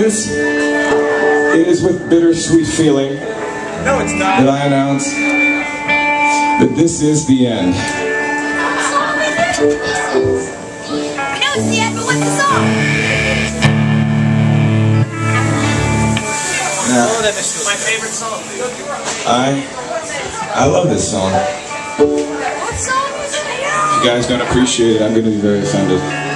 This it is with bittersweet feeling No, it's not. that I announce that this is the end. I know it's the end, but what's the song? Now, Oh, that is my favorite song. I I love this song. What song is it? If you guys don't appreciate it, I'm going to be very offended.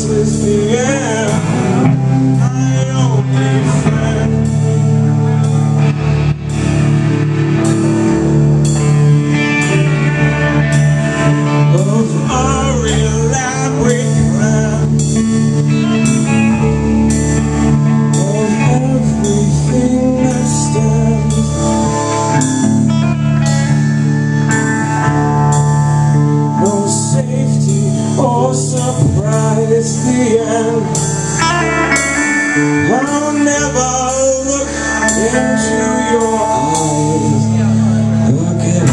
Is the end. My only friend. end I'll never look into your eyes. Again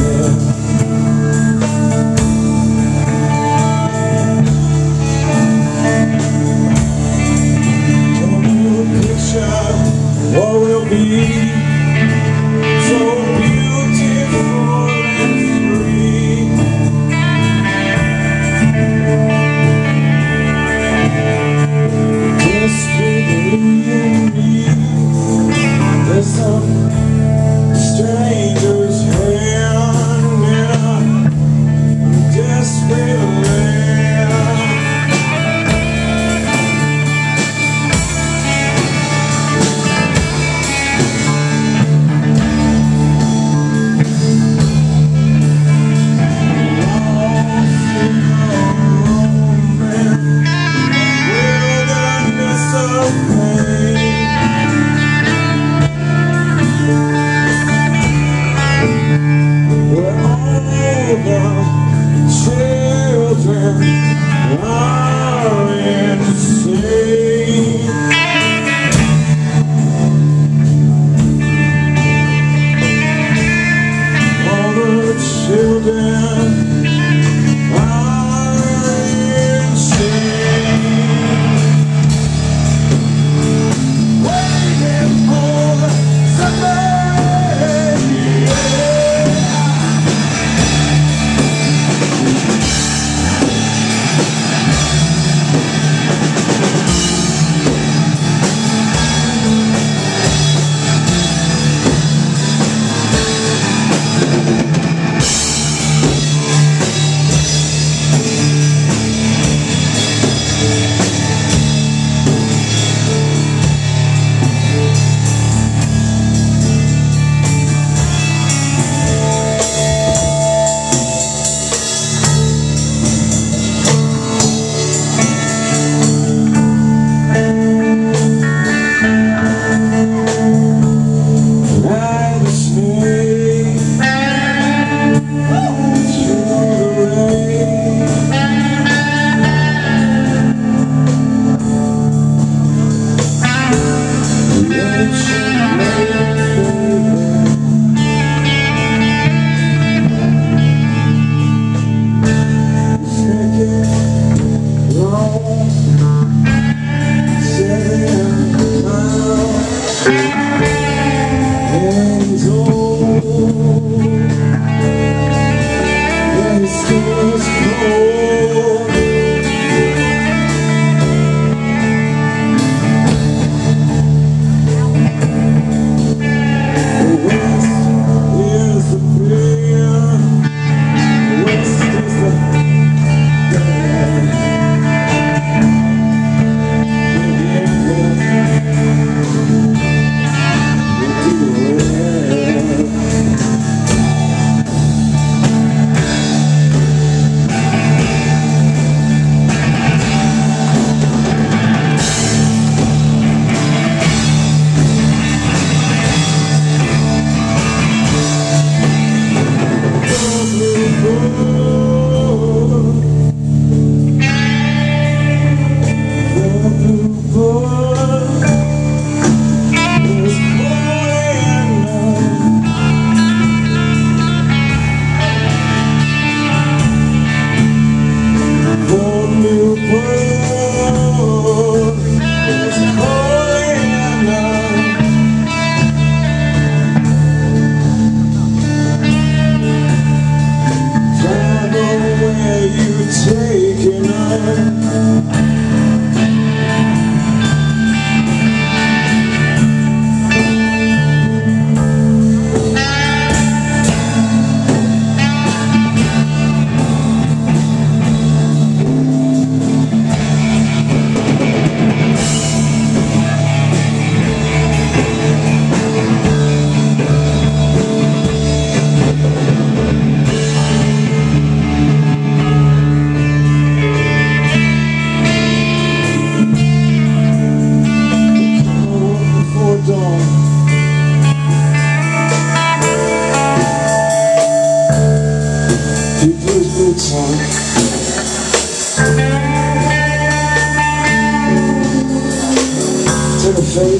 picture what will be you.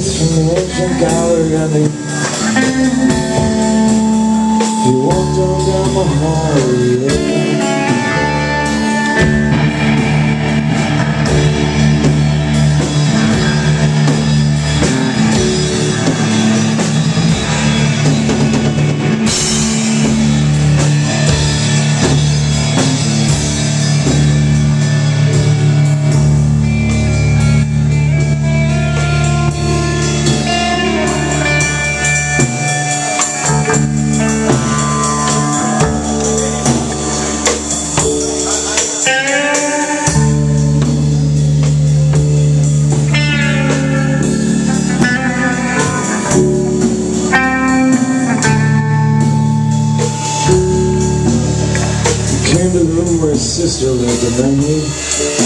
A from the ancient he He walked on down the hall, yeah still there, didn't me?